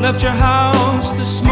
left your house this morning.